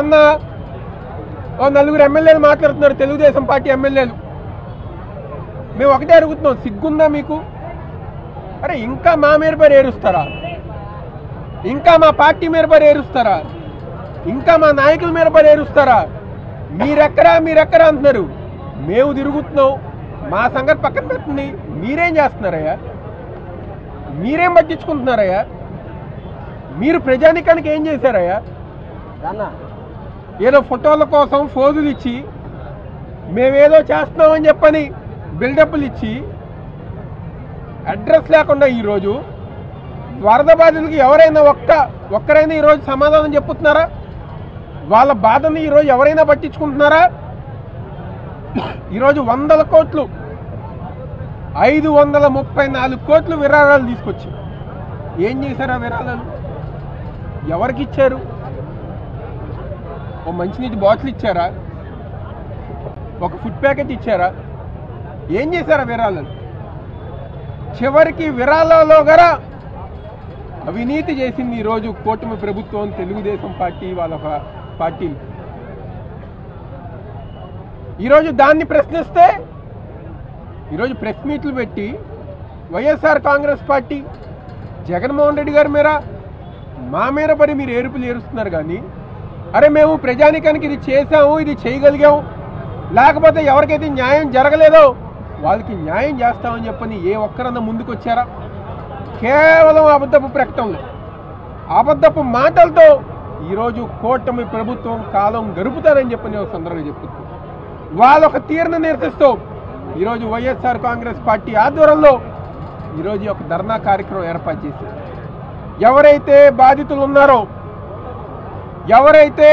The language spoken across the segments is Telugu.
మొన్న నలుగురు ఎమ్మెల్యేలు మాట్లాడుతున్నారు తెలుగుదేశం పార్టీ ఎమ్మెల్యేలు. మేము ఒకటే అడుగుతున్నాం సిగ్గుందా మీకు? అరే ఇంకా మా మీద పరి ఏరుస్తారా ఇంకా మా పార్టీ మీద పరి ఏరుస్తారా ఇంకా మా నాయకుల మీద పరి ఏరుస్తారా మీరెక్కరా మీరెక్కరా అంటున్నారు. మేము తిరుగుతున్నాం మా సంగతి పక్కన పెట్టండి. మీరేం చేస్తున్నారయ్యా? మీరేం పట్టించుకుంటున్నారయ్యా? మీరు ప్రజానికానికి ఏం చేశారయ్యా? ఏదో ఫోటోల కోసం ఫోజులు ఇచ్చి మేమేదో చేస్తున్నామని చెప్పని బిల్డప్లు ఇచ్చి అడ్రస్ లేకుండా ఈరోజు వరద బాధితులకి ఎవరైనా ఒక్క ఒక్కరైనా ఈరోజు సమాధానం చెప్పుతున్నారా? వాళ్ళ బాధని ఈరోజు ఎవరైనా పట్టించుకుంటున్నారా? ఈరోజు వందల కోట్లు ఐదు వందల ముప్పై నాలుగు కోట్లు విరాళాలు తీసుకొచ్చి. ఏం చేశారు ఆ విరాళాలు? ఎవరికి ఇచ్చారు? ఓ మంచినీటి బాటిల్ ఇచ్చారా? ఒక ఫుడ్ ప్యాకెట్ ఇచ్చారా? ఏం చేశారా విరాళాలు? చివరికి విరాళాల్లో గల అవినీతి చేసింది ఈరోజు కూటమి ప్రభుత్వం తెలుగుదేశం పార్టీ వాళ్ళ పార్టీ. పార్టీలు ఈరోజు దాన్ని ప్రశ్నిస్తే ఈరోజు ప్రెస్ మీట్లు పెట్టి YSR Congress party Jaganmohan Reddy గారి మీద మా మీద పడి మీరు ఏరుపులు ఏరుస్తున్నారు కానీ అరే మేము ప్రజానికానికి ఇది చేసాము ఇది చేయగలిగాము. లేకపోతే ఎవరికైతే న్యాయం జరగలేదో వాళ్ళకి న్యాయం చేస్తామని చెప్పని ఏ ఒక్కరన్నా ముందుకొచ్చారా? కేవలం అబద్ధపు ప్రకటనలు. అబద్ధపు మాటలతో ఈరోజు కూటమి ప్రభుత్వం కాలం గడుపుతారని చెప్పని ఒక సందర్భంగా చెప్తుంది వాళ్ళొక తీరును నిరసిస్తూ ఈరోజు వైఎస్ఆర్ కాంగ్రెస్ పార్టీ ఆధ్వర్యంలో ఈరోజు ఒక ధర్నా కార్యక్రమం ఏర్పాటు చేశారు. ఎవరైతే బాధితులు ఉన్నారో ఎవరైతే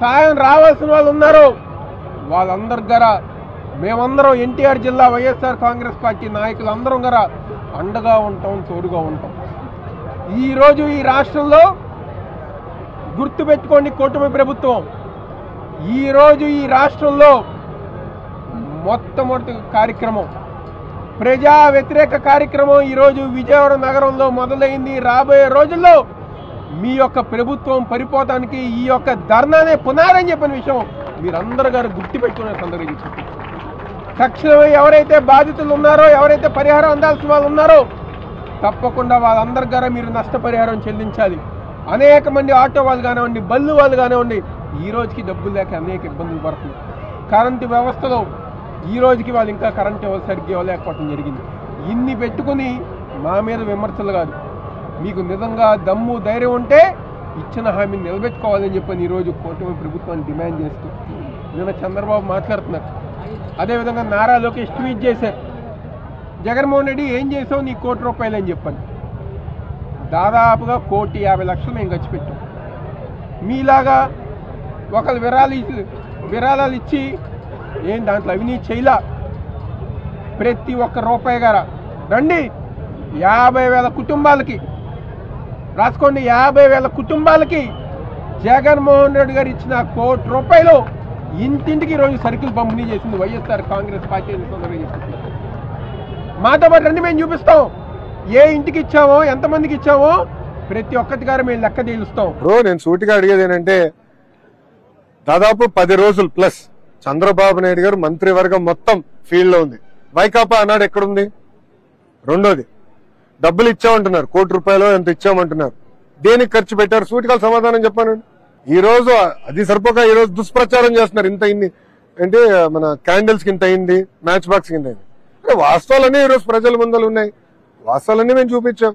సాయం రావాల్సిన వాళ్ళు ఉన్నారో వాళ్ళందరి దగ్గర మేమందరం ఎన్టీఆర్ జిల్లా వైఎస్ఆర్ కాంగ్రెస్ పార్టీ నాయకులు అందరం గర అండగా ఉంటాం తోడుగా ఉంటాం. ఈరోజు ఈ రాష్ట్రంలో గుర్తుపెట్టుకోండి కూటమి ప్రభుత్వం. ఈరోజు ఈ రాష్ట్రంలో మొట్టమొదటి కార్యక్రమం ప్రజా వ్యతిరేక కార్యక్రమం ఈరోజు విజయవాడ నగరంలో మొదలైంది. రాబోయే రోజుల్లో మీ యొక్క ప్రభుత్వం పరిపోవడానికి ఈ యొక్క ధర్నానే పునారని చెప్పిన విషయం మీరందరూ గారు గుర్తుపెట్టుకునే సందర్భం తక్షణమే ఎవరైతే బాధితులు ఉన్నారో ఎవరైతే పరిహారం అందాల్సిన వాళ్ళు ఉన్నారో తప్పకుండా వాళ్ళందరి ద్వారా మీరు నష్టపరిహారం చెల్లించాలి. అనేక మంది ఆటో వాళ్ళు కానివ్వండి బళ్ళు వాళ్ళు కానివ్వండి ఈ రోజుకి డబ్బులు లేక అనేక ఇబ్బందులు పడుతుంది కరెంటు వ్యవస్థలో ఈ రోజుకి వాళ్ళు ఇంకా కరెంట్ సరిగ్గా ఇవ్వలేకపోవడం జరిగింది. ఇన్ని పెట్టుకుని మా మీద విమర్శలు కాదు. మీకు నిజంగా దమ్ము ధైర్యం ఉంటే ఇచ్చిన హామీని నిలబెట్టుకోవాలని చెప్పని ఈరోజు కూటమి ప్రభుత్వాన్ని డిమాండ్ చేస్తూ నిన్న చంద్రబాబు మాట్లాడుతున్నారు. అదేవిధంగా నారా లోకేష్ ట్వీట్ చేశారు. జగన్మోహన్ రెడ్డి ఏం చేసావు నీ కోటి రూపాయలు అని చెప్పని. దాదాపుగా కోటి యాభై లక్షలు మేము ఖర్చు పెట్టాం. మీలాగా ఒకరు విరాళాలు విరాళాలు ఇచ్చి ఏం దాంట్లో అవినీతి చేయలా. ప్రతి ఒక్క రూపాయి గారా. రండి. యాభై వేల కుటుంబాలకి రాసుకోండి. యాభై వేల కుటుంబాలకి జగన్మోహన్ రెడ్డి గారు ఇచ్చిన కోటి రూపాయలు ఇంటింటికి ఈరోజు సరుకులు పంపిణీ చేసింది వైఎస్ఆర్ కాంగ్రెస్ పార్టీ అని మాతో పాటు రండి మేము చూపిస్తాం. ఏ ఇంటికి ఇచ్చామో ఎంతమందికి ఇచ్చామో ప్రతి ఒక్కటి గారు మేము లెక్క తేలుస్తాం బ్రో నేను సూటిగా అడిగేది ఏంటంటే దాదాపు పది రోజులు ప్లస్ చంద్రబాబు నాయుడు గారు మంత్రివర్గం మొత్తం ఫీల్డ్లో ఉంది. వైకాపా అన్నాడు ఎక్కడుంది? రెండోది డబ్బులు ఇచ్చామంటున్నారు. కోటి రూపాయలు ఎంత ఇచ్చామంటున్నారు. దేనికి ఖర్చు పెట్టారు? సూటికల్ సమాధానం చెప్పాను ఈ రోజు అది సరిపోక ఈ రోజు దుష్ప్రచారం చేస్తున్నారు. ఇంత ఇన్ని అంటే మన క్యాండిల్స్కి ఇంత అయింది మ్యాచ్ బాక్స్ కింద అయింది. అంటే వాస్తవాలన్నీ ఈరోజు ప్రజల ముందలు ఉన్నాయి. వాస్తవాలన్నీ మేము చూపించాం.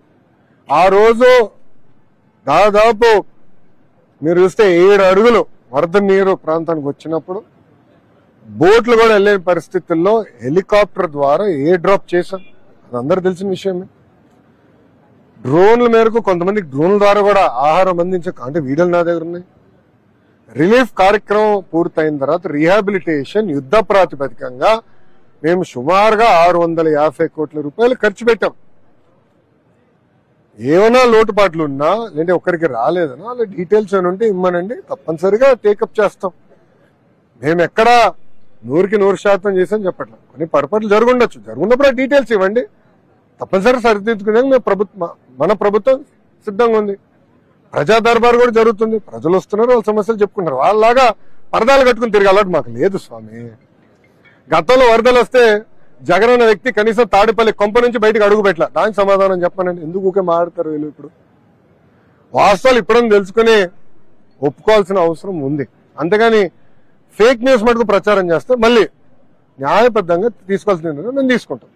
ఆ రోజు దాదాపు మీరు చూస్తే ఏడు అడుగులు వరద నీరు ప్రాంతానికి వచ్చినప్పుడు బోట్లు కూడా వెళ్ళే పరిస్థితుల్లో హెలికాప్టర్ ద్వారా ఏ డ్రాప్ చేశాం? అది అందరు తెలిసిన విషయమే. డ్రోన్ల మేరకు కొంతమంది డ్రోన్ల ద్వారా కూడా ఆహారం అందించే అంటే వీడియోలు నా దగ్గర ఉన్నాయి. రిలీఫ్ కార్యక్రమం పూర్తయిన తర్వాత రీహాబిలిటేషన్ యుద్ధ ప్రాతిపదికంగా మేము సుమారుగా ఆరు వందల యాభై కోట్ల రూపాయలు ఖర్చు పెట్టాం. ఏమైనా లోటుపాట్లు ఉన్నా లేదంటే ఒక్కరికి రాలేదనా అలా డీటెయిల్స్ ఏమైనా ఉంటే ఇమ్మనండి తప్పనిసరిగా టేకప్ చేస్తాం. మేము ఎక్కడ నూరుకి నూరు శాతం చేసాం చెప్పట్లేదు. కొన్ని పొరపాట్లు జరుగుండొచ్చు. జరుగున్నప్పుడు డీటెయిల్స్ ఇవ్వండి. తప్పనిసరి సరిదిద్దుకునే మేము ప్రభుత్వం మన ప్రభుత్వం సిద్ధంగా ఉంది. ప్రజా దర్బార్ కూడా జరుగుతుంది. ప్రజలు వస్తున్నారు వాళ్ళ సమస్యలు చెప్పుకుంటారు వాళ్ళలాగా పరదాలు కట్టుకుని తిరిగి అలవాటు మాకు లేదు స్వామి. గతంలో వరదలు వస్తే జగన్ అనే వ్యక్తి కనీసం తాడిపల్లి కొంప నుంచి బయటకు అడుగు పెట్టలే. దానికి సమాధానం చెప్పనండి. ఎందుకు ఊకే మాట్లాడతారు వీళ్ళు ఇప్పుడు? వాస్తవాలు ఇప్పుడని తెలుసుకుని ఒప్పుకోవాల్సిన అవసరం ఉంది. అంతేగాని ఫేక్ న్యూస్ మటుకు ప్రచారం చేస్తే మళ్ళీ న్యాయబద్ధంగా తీసుకోవాల్సిన నిర్ణయం మేము తీసుకుంటాం.